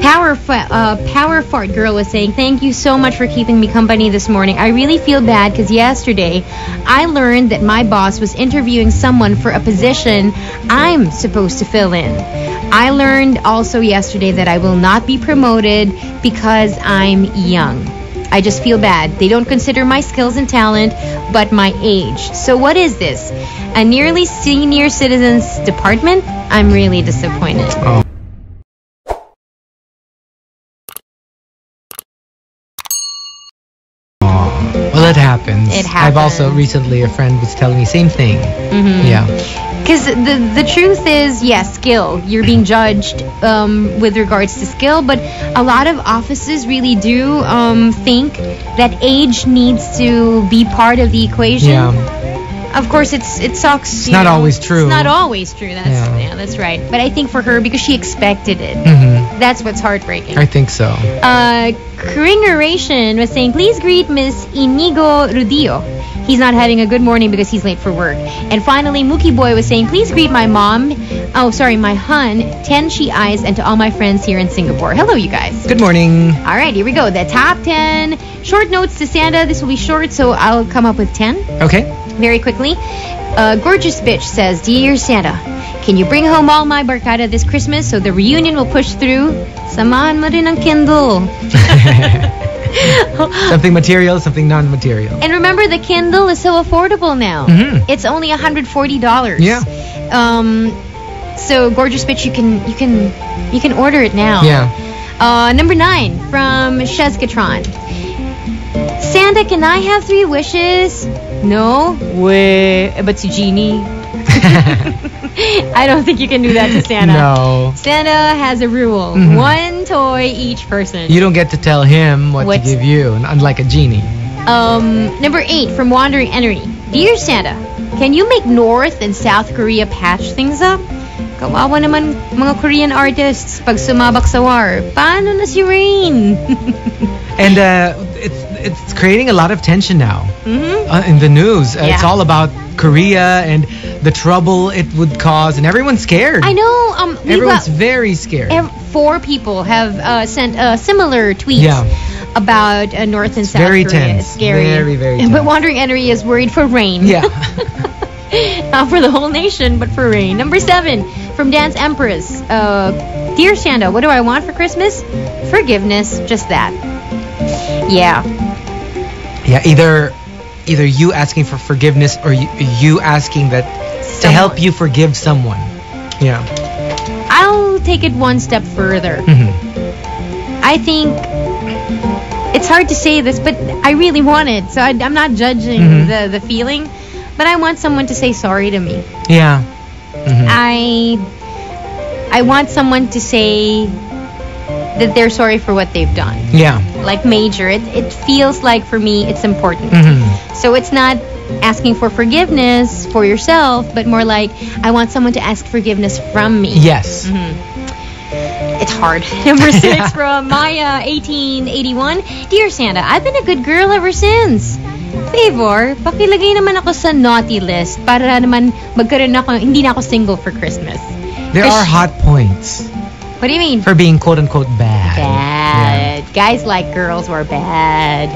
Power uh, Power Fart Girl was saying, Thank you so much for keeping me company this morning. I really feel bad because yesterday I learned that my boss was interviewing someone for a position I'm supposed to fill in. I learned also yesterday that I will not be promoted because I'm young. I just feel bad. They don't consider my skills and talent, but my age. So what is this? A nearly senior citizens department? I'm really disappointed. Oh. Happens. I've also recently a friend was telling me same thing. Mhm. Yeah. Because the the truth is, yes, skill. You're being judged um, with regards to skill, but a lot of offices really do um, think that age needs to be part of the equation. Yeah. Of course, it's it sucks. It's not always true. It's not always true. That's Yeah. yeah. that's right. But I think for her, because she expected it, hmm that's what's heartbreaking. I think so. Uh, Kringeration was saying, please greet Miss Inigo Rudio. He's not having a good morning because he's late for work. And finally, Mookie Boy was saying, please greet my mom. Oh, sorry, my hun, Tenshi Eyes, and to all my friends here in Singapore. Hello, you guys. Good morning. All right, here we go. The top 10 short notes to Santa. This will be short, so I'll come up with 10 Okay. Very quickly. Uh, Gorgeous Bitch says, Dear Santa, can you bring home all my barkada this Christmas so the reunion will push through? Samahan mo rin ang Kindle. Something material, something non-material. And remember, the Kindle is so affordable now. Mhm. It's only $140. Yeah. Um, so gorgeous bitch, you can you can you can order it now. Yeah. Uh, number nine from Shezgatron. Santa, can I have three wishes? No. Way, but to genie. I don't think you can do that to Santa. no. Santa has a rule: Mhm. one toy each person. You don't get to tell him what What's- to give you, unlike a genie. Um, number eight from Wandering Energy. Dear Santa, can you make North and South Korea patch things up? Kawawa naman mga Korean artists pag sumabak sa war. Paano na si Rain? And uh, it's it's creating a lot of tension now hmm uh, in the news. Uh, It's all about Korea and the trouble it would cause, and everyone's scared. I know. Um, Everyone's got very scared. ev- four people have uh, sent uh, similar tweets Yeah. about uh, North and South very Korea. tense. It's scary. Very, very But. Wandering Energy is worried for rain. yeah. Not for the whole nation, but for rain. Number seven from Dance Empress. Uh, Dear Shanda, what do I want for Christmas? Forgiveness, just that. Yeah. Yeah. Either either you asking for forgiveness or you, you asking that to help you forgive someone. Yeah. I'll take it one step further. hmm I think it's hard to say this, but I really want it. So I, I'm not judging Mhm. the, the feeling, but I want someone to say sorry to me. Yeah. hmm I I want someone to say that they're sorry for what they've done. yeah. Like major. It it feels like for me it's important. hmm So it's not asking for forgiveness for yourself, but more like I want someone to ask forgiveness from me. Yes. Mhm. It's hard. Number six from Maya, 1881. Dear Santa, I've been a good girl ever since. Favor, pakilagay naman ako sa naughty list para naman magkaroon ako, hindi na ako single for Christmas. There are hot points What do you mean? for being quote unquote bad. Bad. Guys like girls who are bad.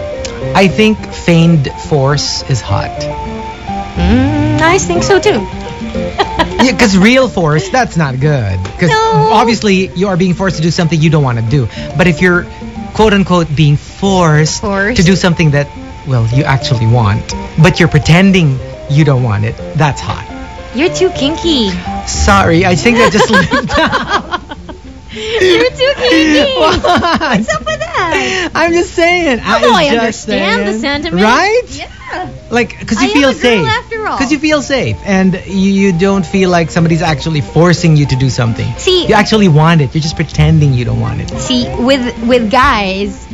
I think feigned force is hot. Mm, I think so too. Yeah, because real force, that's not good. Because No. obviously you are being forced to do something you don't want to do. But if you're quote unquote being forced, Forced. to do something that, well, you actually want, but you're pretending you don't want it, that's hot. You're too kinky. Sorry, I think I just slipped out. You're too kinky. What? What's up with that? I'm just saying. Although I just understand the sentiment. Right? Yeah. Like, because I you am feel safe. after all. Because you feel safe. And you, you don't feel like somebody's actually forcing you to do something. See- You actually want it. You're just pretending you don't want it. See, with with guys,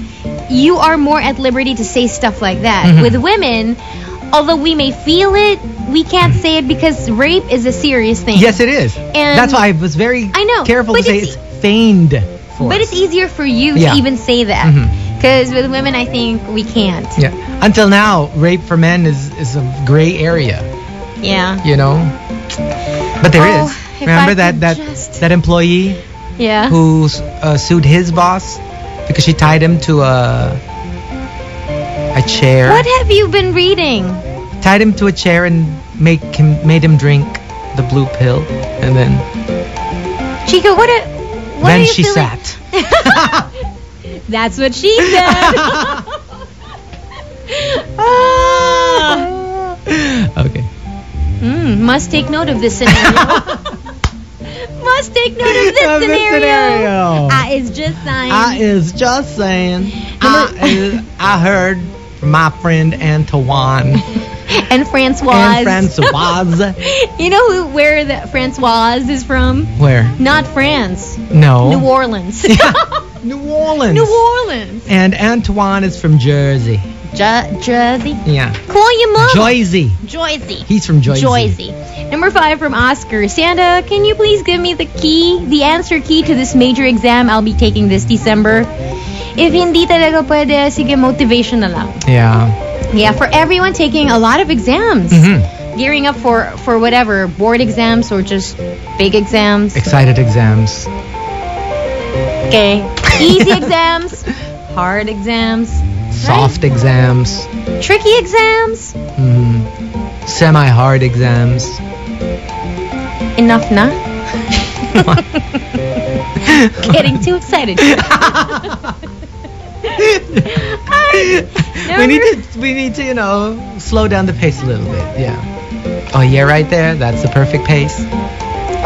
you are more at liberty to say stuff like that. Mhm. With women, although we may feel it, we can't say it because rape is a serious thing. Yes, it is. And- That's why I was very I know, careful to say it's- force. But it's easier for you Yeah. to even say that. Because with women, I think we can't. Yeah. Until now, rape for men is, is a gray area, Yeah. you know? But there is. Oh, if Remember that that just- that employee Yeah. who uh, sued his boss because she tied him to a a chair. What have you been reading? Tied him to a chair and make him made him drink the blue pill, and then Chico, what? A, what then she feeling? sat. That's what she said. Ah. okay. Mm, must take note of this scenario. must take note of this Of scenario. scenario. I is just saying. I is just saying. I, is, I heard from my friend Antoine and Francoise. and Francoise. you know who where the Francoise is from? Where? Not France. No. New Orleans. New Orleans. New Orleans. And Antoine is from Jersey. Jersey. Yeah. Call your mom. Joyzy. Joyzy. He's from Joyzy. Joyzy. Number five from Oscar. Santa, can you please give me the key, the answer key to this major exam I'll be taking this December? If hindi talaga pwede, sige, motivation na lang. Yeah. Yeah, for everyone taking a lot of exams. hmm Gearing up for, for whatever, board exams or just big exams. Excited exams. Okay. Easy exams, hard exams, Soft exams. tricky exams. hmm Semi-hard exams. Enough na? Getting too excited. We need to we need to you know slow down the pace a little bit. Yeah. Oh yeah, right there. That's the perfect pace.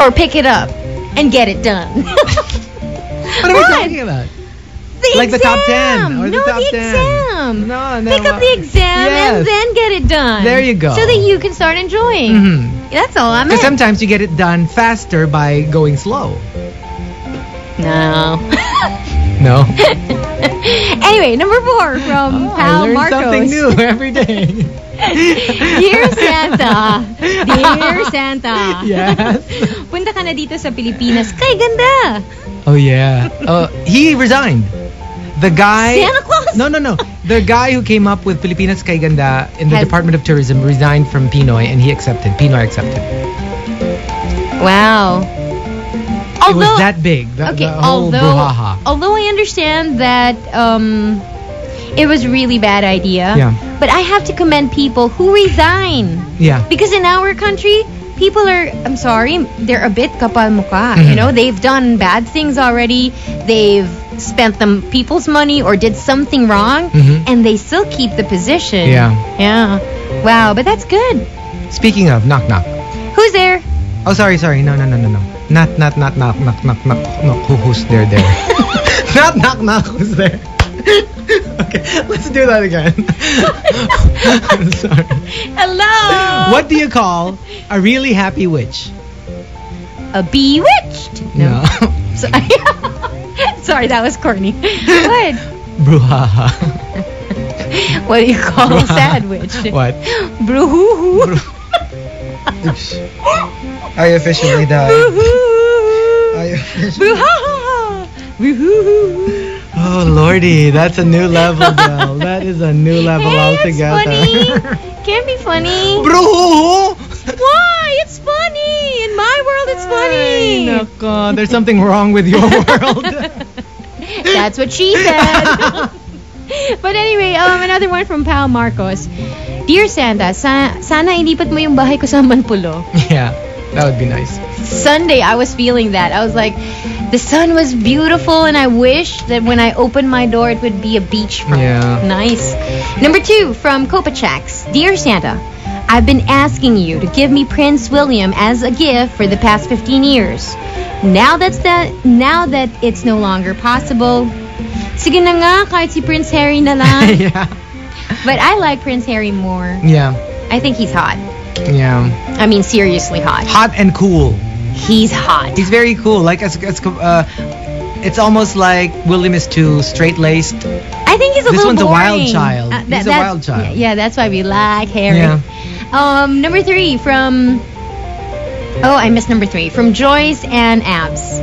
or pick it up and get it done. What are we talking about? The Like the top 10 exam. or the no, top the 10. exam. No, no, Pick up uh, the exam yes. and then get it done. There you go. So that you can start enjoying. Mhm. That's all I Because sometimes you get it done faster by going slow. No. No. anyway, number four from Oh, I learn Marcos. something new every day. Dear Santa. Dear Santa. Yes. Punta ka na dito sa Pilipinas. Kay ganda. Oh yeah. Oh, he resigned. The guy. Santa Claus. No, no, no. The guy who came up with Pilipinas Kay Ganda in the Has- Department of Tourism resigned from P-Noy and he accepted. P-Noy accepted. Wow. It was that big. The, okay, the although brouhaha. although I understand that um, it was really bad idea. Yeah. But I have to commend people who resign Yeah. because in our country, people are. I'm sorry, they're a bit kapal mukha. Mhm. You know, they've done bad things already. They've spent them people's money or did something wrong, Mhm. and they still keep the position. Yeah. Yeah. Wow, but that's good. Speaking of knock knock. Who's there? Oh, sorry, sorry. No, no, no, no, no. Not, not, not, knock, knock, knock, knock, knock. Who, who's there, there? not knock, knock. Who's there? okay, let's do that again. I'm sorry. Hello. What do you call a really happy witch? A bewitched. No. Sorry. Sorry, that was corny. What? Brouhaha. What do you call a Brouhaha. sad witch? What? Bruhoo. Oops. I officially died. Bruhoo. I officially... Bruhaha. Oh lordy, that's a new level, girl. That is a new level Hey, it's altogether. funny. Can't be funny. Bro! Why? It's funny. In my world, it's funny. Ay, nako, there's something wrong with your world. That's what she said. but anyway, um, another one from Pal Marcos. Dear Santa, sa- sana ilipat mo yung bahay ko sa Amanpulo. yeah, that would be nice. Sunday, I was feeling that. I was like, the sun was beautiful, and I wish that when I opened my door, it would be a beachfront. Yeah. Nice. Number two from Kopachaks. Dear Santa, I've been asking you to give me Prince William as a gift for the past 15 years. Now that's that. Now that it's no longer possible, sige na nga, kahit si Prince Harry na lang. yeah. But I like Prince Harry more. Yeah. I think he's hot. Yeah. I mean, seriously hot. Hot and cool. He's hot. He's very cool. Like as, as uh, it's almost like William is too straight laced. I think he's a This little one's a wild child. Uh, He's a wild child. Yeah, that's why we like Harry. Yeah. Um, number three from. Oh, I missed number three from Joyce and Abs.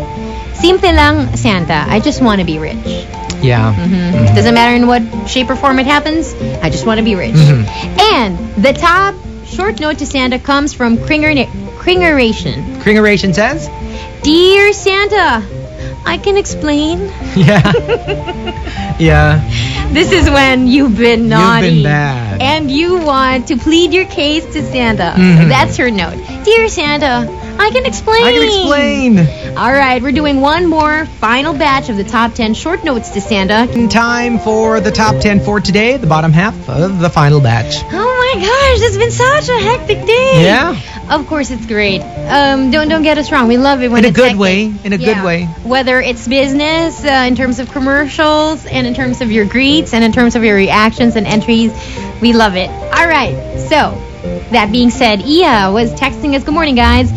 Simple lang, Santa. I just want to be rich. Yeah. hmm Mhm. Doesn't matter in what shape or form it happens. I just want to be rich. Mhm. And the top short note to Santa comes from Kringer Kringeration. Kringeration says. Dear Santa, I can explain. Yeah. yeah. This is when you've been naughty. You've been. And you want to plead your case to Santa. Mhm. That's her note. Dear Santa, I can explain. I can explain. All right, we're doing one more final batch of the top 10 short notes to Santa. Time for the top 10 for today, the bottom half of the final batch. Oh my gosh, it's been such a hectic day. Yeah. Of course, it's great. Um, don't don't get us wrong. We love it when In a good hectic. way, in a good way. Whether it's business, uh, in terms of commercials, and in terms of your greets, and in terms of your reactions and entries, we love it. All right. So, that being said, Ia was texting us. Good morning, guys.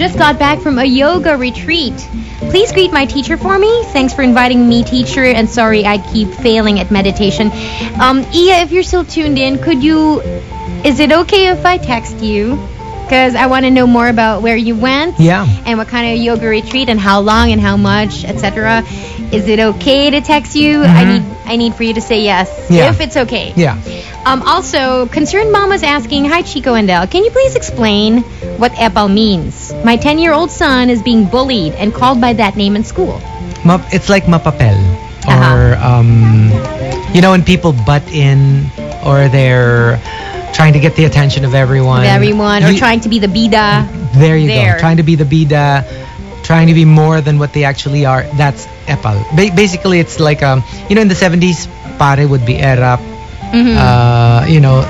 Just got back from a yoga retreat. Please greet my teacher for me. Thanks for inviting me, teacher. And sorry, I keep failing at meditation. Um, Ia, if you're still tuned in, could you? Is it okay if I text you? Because I want to know more about where you went Yeah. and what kind of yoga retreat and how long and how much, etc. Is it okay to text you? I Mhm. need I need for you to say yes Yeah. if it's okay. Yeah. Um, also, concerned mom was asking, Hi Chico and Del, can you please explain what epal means? My 10 year old son is being bullied and called by that name in school. It's like mapapel. Or, Uh-huh. um, you know, when people butt in or they're trying to get the attention of everyone. Everyone, or You- trying to be the bida. There you There. go. Trying to be the bida, trying to be more than what they actually are. That's epal. Ba- basically, it's like um, you know, in the 70s, pare would be erap. Mhm. Uh, you know,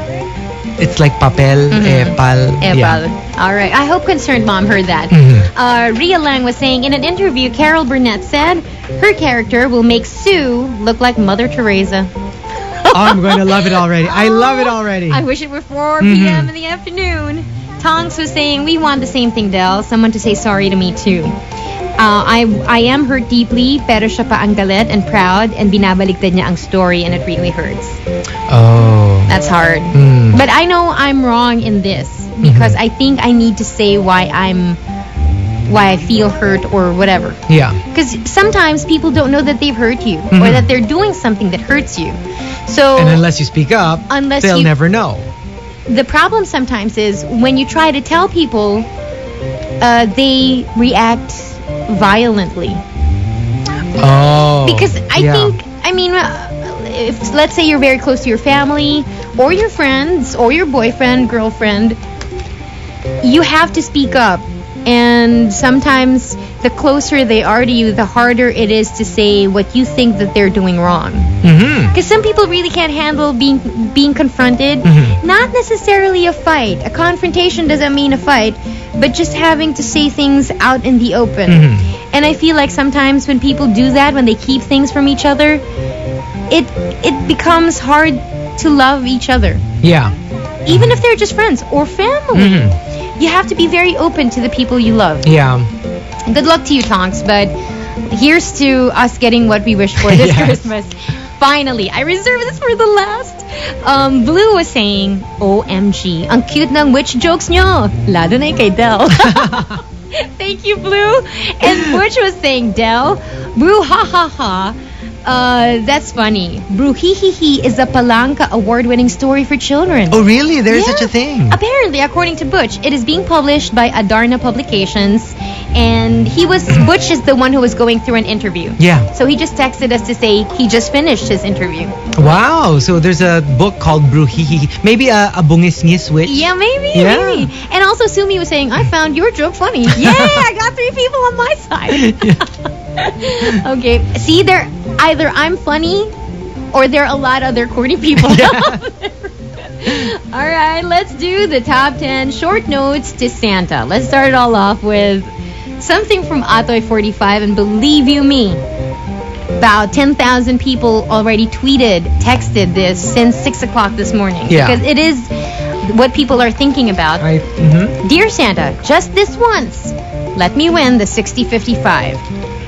it's like papel, Mhm. epal. Epal. Yeah. All right. I hope concerned mom heard that. Mhm. Uh, Ria Lang was saying in an interview, Carol Burnett said her character will make Sue look like Mother Teresa. Oh, I'm going to love it already. I love it already. I wish it were 4 Mhm. p.m. in the afternoon. Tonks was saying, we want the same thing, Del. Someone to say sorry to me, too. Uh, I I am hurt deeply, pero siya pa ang galit and proud, and binabaliktad niya ang story, and it really hurts. oh. That's hard. Mm. But I know I'm wrong in this because I think I need to say why I'm, why I feel hurt or whatever. yeah. Because sometimes people don't know that they've hurt you or Mhm. that they're doing something that hurts you. So And unless you speak up, Unless they'll you- never know. The problem sometimes is when you try to tell people, uh, they react violently. Oh. Because I yeah. think, I mean, uh, if let's say you're very close to your family or your friends or your boyfriend, girlfriend, you have to speak up. And sometimes the closer they are to you, the harder it is to say what you think that they're doing wrong. Because some people really can't handle being being confronted. Mhm. Not necessarily a fight. A confrontation doesn't mean a fight, but just having to say things out in the open. Mhm. And I feel like sometimes when people do that, when they keep things from each other, it it becomes hard to love each other, Yeah. even if they're just friends or family. You have to be very open to the people you love. Yeah. Good luck to you, Tonks, but here's to us getting what we wish for this Yes. Christmas. Finally, I reserve this for the last. Um, Blue was saying, OMG, ang cute ng witch jokes nyo. Lalo na kay Del. Thank you, Blue. And Butch was saying, Del, Brew ha ha ha. Uh, that's funny. Brew hee hee hee is a Palanca award-winning story for children. Oh, really? There's Yeah. such a thing. Apparently, according to Butch, it is being published by Adarna Publications, and he was Butch is the one who was going through an interview. Yeah. So he just texted us to say he just finished his interview. Wow. So there's a book called Bruhihi. Maybe a, a bungis witch. Yeah, maybe, Yeah. maybe. And also Sumi was saying, I found your joke funny. Yay! I got three people on my side. okay. See, there either I'm funny, or there are a lot of other corny people. Yeah. out there. all right, let's do the top 10 short notes to Santa. Let's start it all off with something from Atoy45, and believe you me, about 10,000 people already tweeted, texted this since 6 o'clock this morning. Yeah. Because it is what people are thinking about. I, mhm. Dear Santa, just this once, let me win the 6055.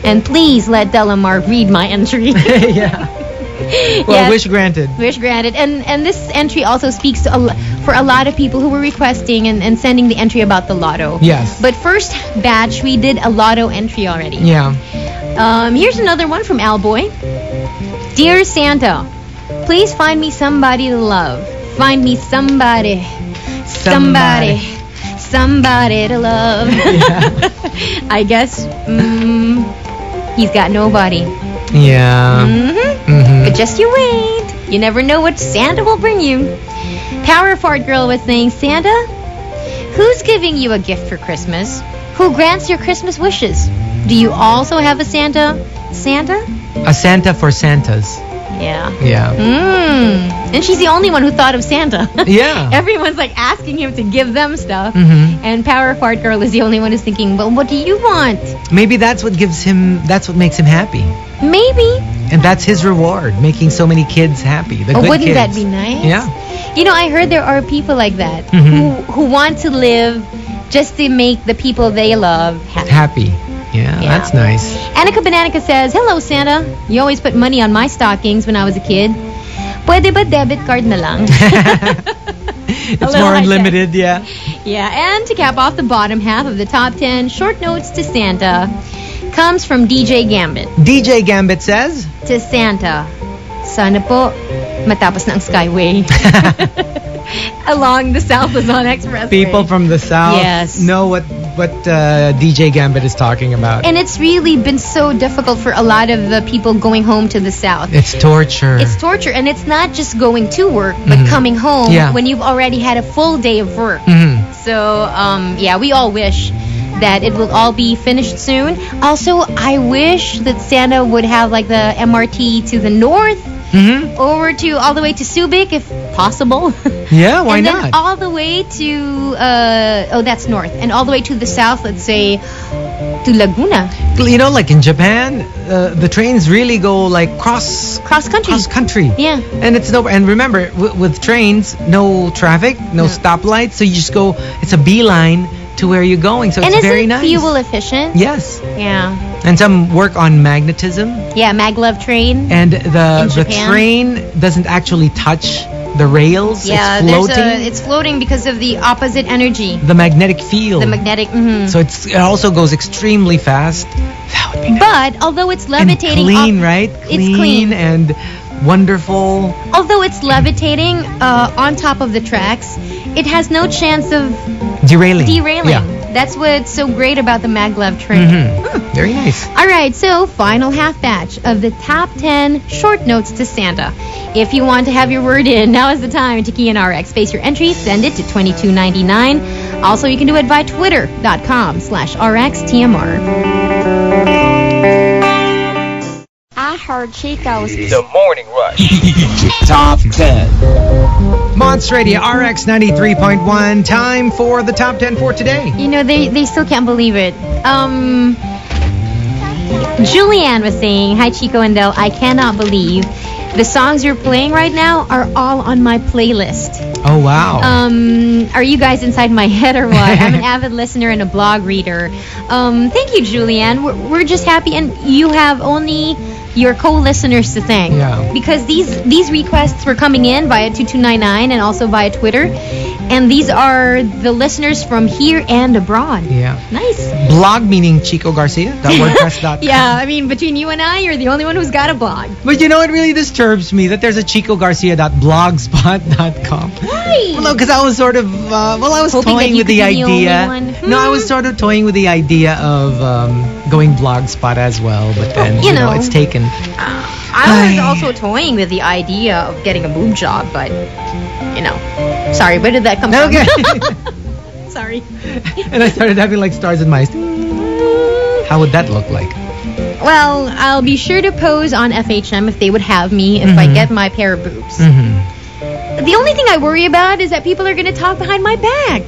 And please let Delamar read my entry. yeah. Well, Yes. wish granted. Wish granted. And and this entry also speaks to a, for a lot of people who were requesting and, and sending the entry about the lotto. Yes. But first batch, we did a lotto entry already. yeah. Um, here's another one from Alboy. Dear Santa, please find me somebody to love. Find me somebody, somebody, somebody to love. Yeah. I guess mm, he's got nobody. Yeah. Mm-hmm. Mm-hmm. But just you wait. You never know what Santa will bring you. Power Fart Girl was saying, Santa, who's giving you a gift for Christmas? Who grants your Christmas wishes? Do you also have a Santa? Santa? A Santa for Santas. Yeah. Yeah. Mmm. And she's the only one who thought of Santa. Yeah. Everyone's like asking him to give them stuff. Mhm. And Power Fart Girl is the only one who's thinking, well, what do you want? Maybe that's what gives him. That's what makes him happy, Maybe. and that's his reward, making so many kids happy. The Oh, wouldn't that be nice? Yeah. You know, I heard there are people like that Mhm. who who want to live just to make the people they love happy. Happy. Yeah, Yeah. that's nice. Annika Bananica says, Hello, Santa. You always put money on my stockings when I was a kid. Pwede ba debit card na lang? it's more like unlimited, yeah. yeah, and to cap off the bottom half of the top 10 short notes to Santa comes from DJ Gambit. DJ Gambit says, To Santa, sana po matapos na ang Skyway. Along the South Luzon Expressway. people from the south Yes. know what what uh, DJ Gambit is talking about. And it's really been so difficult for a lot of the people going home to the South. it's torture. It's torture, and it's not just going to work, but Mhm. coming home Yeah. when you've already had a full day of work. Mhm. So, um, yeah, we all wish that it will all be finished soon. Also, I wish that Santa would have like the MRT to the north, Mhm. over to all the way to Subic, if possible. Yeah, why and not? all the way to uh, oh, that's north, and all the way to the south. Let's say to Laguna, you know, like in Japan, uh, the trains really go like cross cross country. cross country. Yeah. And it's no. And remember, w- with trains, no traffic, no No. stoplights, so you just go. It's a beeline to where you're going. So and it's very nice. fuel efficient? Yes. Yeah. And some work on magnetism, Yeah, maglev train. and the the train doesn't actually touch the rails. yeah, it's floating. a it's floating because of the opposite energy, the magnetic field. the magnetic. mhm. So it's it also goes extremely fast. That would be nice. but although it's levitating, and clean, up- right? It's clean. and wonderful. although it's levitating uh, on top of the tracks, it has no chance of Derailing. derailing. Yeah. That's what's so great about the maglev train. Mhm. Very nice. All right, so final half batch of the top 10 short notes to Santa. If you want to have your word in, now is the time to key in RX. Space your entry, send it to 2299. Also, you can do it by twitter.com slash RXTMR. I heard Chico's The Morning Rush. Top 10. Monster Radio RX 93.1. Time for the top 10 for today. You know, they, they still can't believe it. Um, Julianne was saying, Hi, Chico and Del. I cannot believe the songs you're playing right now are all on my playlist. Oh, wow. Um, are you guys inside my head or what? I'm an avid listener and a blog reader. Um, thank you, Julianne. We're, we're just happy, and you have only your co-listeners to thank. Yeah. Because these these requests were coming in via 2299 and also via Twitter, and these are the listeners from here and abroad. yeah. Nice. Blog meaning Chico Garcia. WordPress.com. Yeah, I mean, between you and I, you're the only one who's got a blog. But you know, it really disturbs me that there's a chicogarcia.blogspot.com. Why? Well, no, because I was sort of, uh, well, I was Hoping toying with the be the idea. No, I Hmm. was sort of toying with the idea of um, going blogspot as well, but then, you you know, know. it's taken. I was Ay. also toying with the idea of getting a boob job, but you know, sorry, where did that come Okay. from? sorry. and I started having like stars in my eyes. How would that look like? Well, I'll be sure to pose on FHM if they would have me if I Mhm. get my pair of boobs. hmm The only thing I worry about is that people are going to talk behind my back.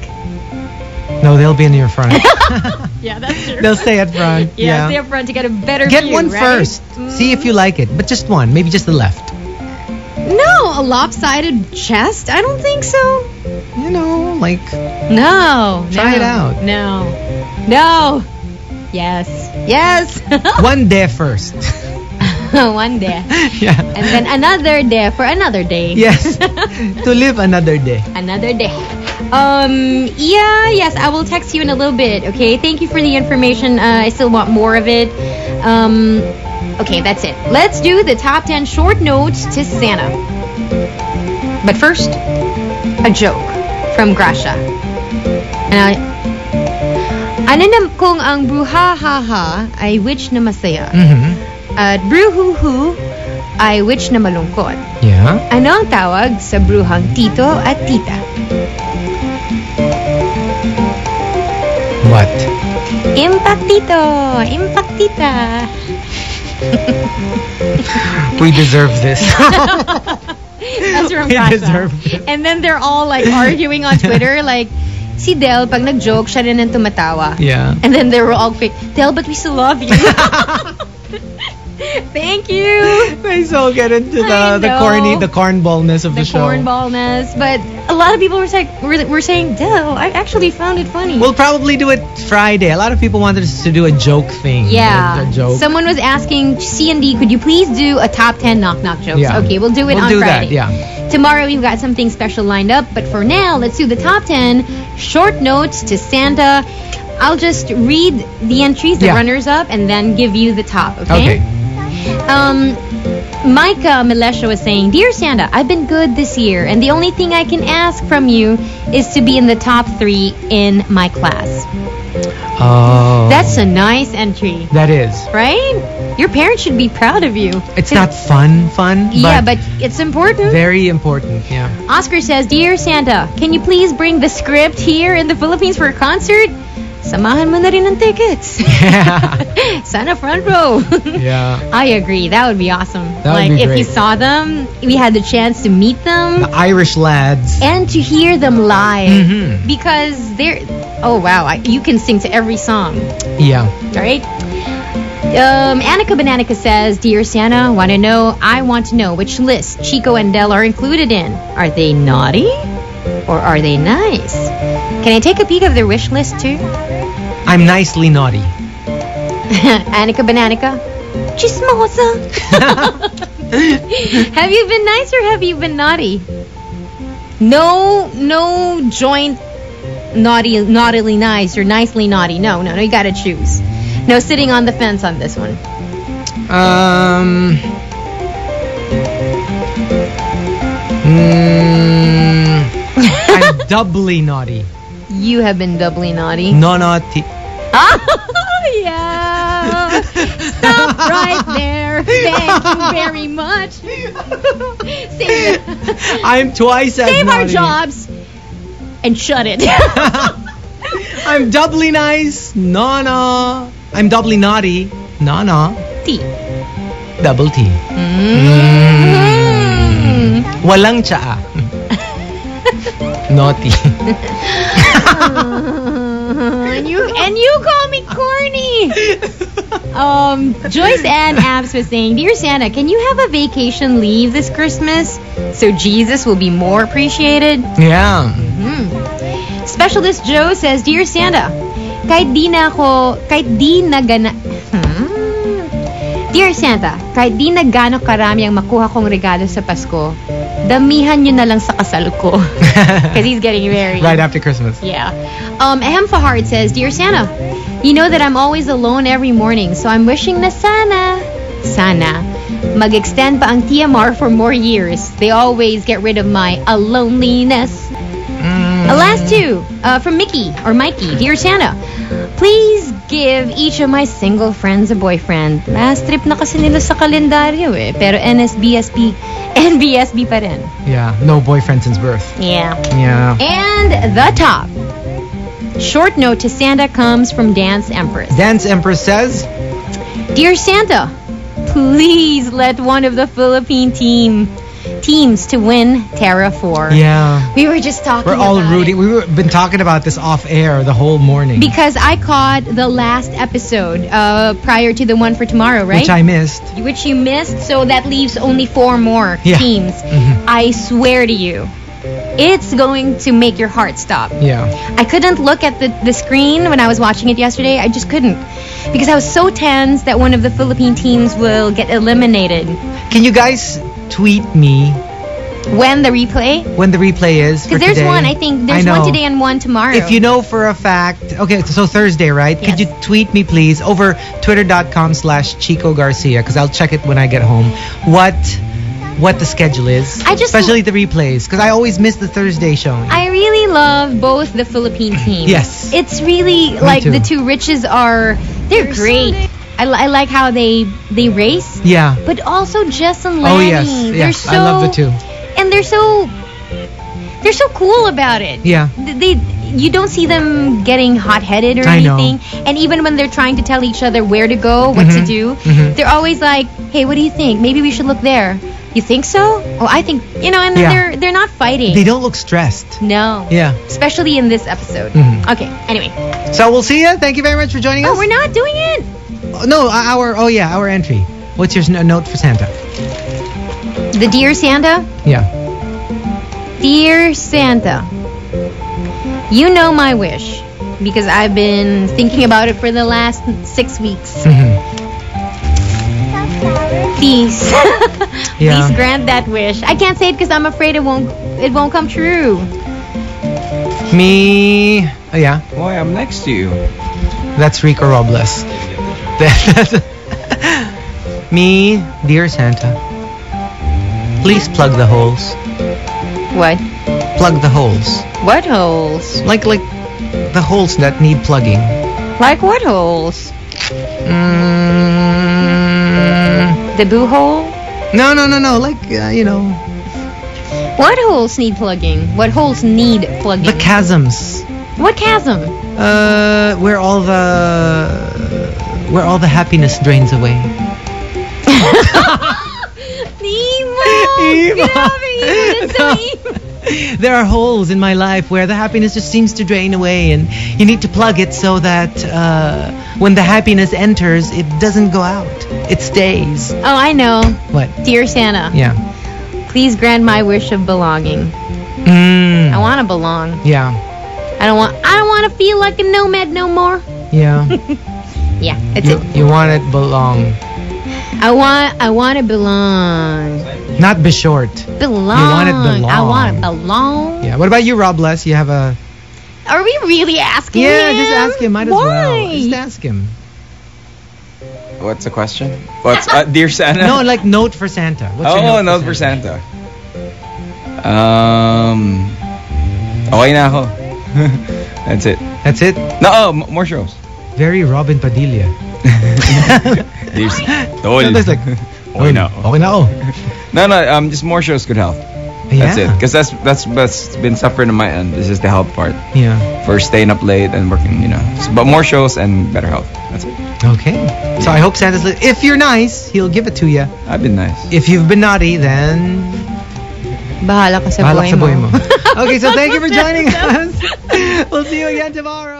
No, they'll be in your front. Yeah, that's true. they'll stay at front. yeah, stay up front to get a better Get view, one right? first. See if you mm. like it, but just one, maybe just the left. No, a lopsided chest? I don't think so. You know, like No. Try no, it out. No. No. Yes. Yes. one day first. One day. yeah. And then another day for another day. Yes. to live another day. another day. Um, yeah, yes, I will text you in a little bit, okay? Thank you for the information. Uh, I still want more of it. Um, okay, that's it. Let's do the top 10 short notes to Santa. But first, a joke from Grasha. And I, Ano na kung ang bruhahaha ay witch na masaya? Mhm. At bruhuhu ay witch na malungkot? Yeah. Ano ang tawag sa bruhang tito at tita? What? Impactito! Impactita! We deserve this. That's from We deserve it. And then they're all like arguing on Twitter like, si Del, pag nag-joke, siya rin ang tumatawa. yeah. And then they were all fake, Del, but we still love you. Thank you. They so get into the the corny, the cornballness of the, The show. cornballness. But a lot of people were, like, were, were saying, Del, I actually found it funny. We'll probably do it Friday. A lot of people wanted us to do a joke thing. yeah. A, a joke. Someone was asking, C and D, could you please do a top 10 knock knock jokes? Yeah. Okay, we'll do it we'll on do Friday. that. Yeah. Tomorrow we've got something special lined up, but for now, let's do the top 10 short notes to Santa. I'll just read the entries, the Yeah. runners up, and then give you the top, okay? Okay. Um, Micah Melesha was saying, Dear Santa, I've been good this year, and the only thing I can ask from you is to be in the top three in my class. Oh. That's a nice entry, that is. right? Your parents should be proud of you. It's not fun, fun. Yeah, but it's important. very important. Yeah. Oscar says, Dear Santa, can you please bring the script here in the Philippines for a concert? Samahan mo na rin ng tickets. Yeah. Sana front row. yeah. I agree. That would be awesome. That would like be if you saw them, we had the chance to meet them The Irish lads. and to hear them live Mhm. because they're oh wow, I, you can sing to every song, Yeah. All right? Um, Annika Bananica says, Dear Santa, want to know, I want to know which list Chico and Del are included in. Are they naughty or are they nice? Can I take a peek of their wish list too? I'm nicely naughty. Annika Bananica, chismosa. have you been nice or have you been naughty? No, no joint naughty, naughtily nice or nicely naughty. No, no, no. You gotta choose. No sitting on the fence on this one. Um. Mm, I'm doubly naughty. You have been doubly naughty. No naughty. Oh, yeah. Stop right there. Thank you very much. Save, I'm twice as save our naughty. jobs and shut it. I'm doubly nice. No, no. I'm doubly naughty. No, no. T. Double T. Mm. Walang tsaa. Naughty. and you and you call me corny. Um, Joyce Ann Abs was saying, "Dear Santa, can you have a vacation leave this Christmas so Jesus will be more appreciated?" yeah. Hmm. Specialist Joe says, Dear Santa, kahit di na ako, kahit di na gana... Hmm? Dear Santa, kahit di na gano'ng karami ang makuha kong regalo sa Pasko, damihan nyo na lang sa kasal ko. Because he's getting married. right after Christmas. Yeah. Um, Ahem Fahard says, Dear Santa, you know that I'm always alone every morning, so I'm wishing na sana, sana, mag-extend pa ang TMR for more years. They always get rid of my aloneliness. Mm. Uh, last two uh, from Mickey or Mikey. Dear Santa, please give each of my single friends a boyfriend. Last trip na kasi nila sa kalendaryo eh. Pero NSBSB, NBSB pa rin. Yeah. No boyfriend since birth. Yeah. Yeah. And the top. Short note to Santa comes from Dance Empress. Dance Empress says, Dear Santa, please let one of the Philippine team teams to win TARA 4. yeah. We were just talking We're all rooting. it. We've been talking about this off air the whole morning. Because I caught the last episode uh, prior to the one for tomorrow, right? Which I missed. Which you missed, so that leaves only four more Yeah. teams. Mhm. I swear to you, it's going to make your heart stop. Yeah. I couldn't look at the, the screen when I was watching it yesterday. I just couldn't. Because I was so tense that one of the Philippine teams will get eliminated. Can you guys tweet me When the replay? when the replay is? Because there's today? one, I think. There's I one today and one tomorrow. If you know for a fact, okay, so Thursday, right? Could you tweet me, please, over twitter.com slash Chico Garcia, because I'll check it when I get home. What what the schedule is. I just- especially the replays because I always miss the Thursday show. I really love both the Philippine teams. Yes. It's really like too. the two riches are they're great. I, I like how they they race, yeah. but also Jess and Oh Lanny. yes, They're yeah. so I love the two. and they're so they're so cool about it. Yeah. They you don't see them getting hot-headed or I know. anything. And even when they're trying to tell each other where to go, what to Mhm. do, Mhm. they're always like, "Hey, what do you think? Maybe we should look there." You think so? Oh, I think you know. And then Yeah. they're they're not fighting. They don't look stressed. No. Yeah. Especially in this episode. Mhm. Okay. Anyway. So we'll see you. Thank you very much for joining Oh, us. we're not doing it. Oh, no, our oh yeah, our entry. What's your s- note for Santa? The Dear Santa. Yeah. Dear Santa, you know my wish because I've been thinking about it for the last six weeks. Mhm. Please, Yeah. please grant that wish. I can't say it because I'm afraid it won't it won't come true. Me. Oh yeah. Boy, I'm next to you. That's Rico Robles. Me, dear Santa. Please plug the holes. What? Plug the holes. What holes? Like like the holes that need plugging. Like what holes? Mm, The boo hole? no, no, no, no. Like uh, you know, What holes need plugging? What holes need plugging? the chasms. what chasm? Uh, where all the where all the happiness drains away. Nemo! Eva. Get off! That's No. evil. There are holes in my life where the happiness just seems to drain away, and you need to plug it so that uh, when the happiness enters, it doesn't go out. It stays. Oh, I know. What? Dear Santa, Yeah. please grant my wish of belonging. Mm. I want to belong. Yeah. I don't want. I don't want to feel like a nomad no more. Yeah. Yeah, that's you, it. you want it belong, I want. I want to belong. not be short. Belong. You want it belong. I want to belong. belong. Yeah. What about you, Robles? You have a. Are we really asking Yeah, him? just ask him. Might as Why? well. Just ask him. What's the question? What's uh, dear Santa? No, like note for Santa. What's your oh, note for Santa. Um, okay na ako. That's it. That's it. No, oh, m- more shows. Very Robin Padilla. Dear S- Tol. Sometimes like, Okay na ako. Okay na ako. No, no, um, just more shows could help. That's it. Because that's that's that's been suffering on my end. This is the health part Yeah. for staying up late and working, you know. So, but more shows and better health. That's it. Okay. So I hope Santa's. Li- if you're nice, he'll give it to you. I've been nice. If you've been naughty, then Bahala ka sa bahala buhay sa mo. buhay mo. okay, so thank you for joining us. We'll see you again tomorrow.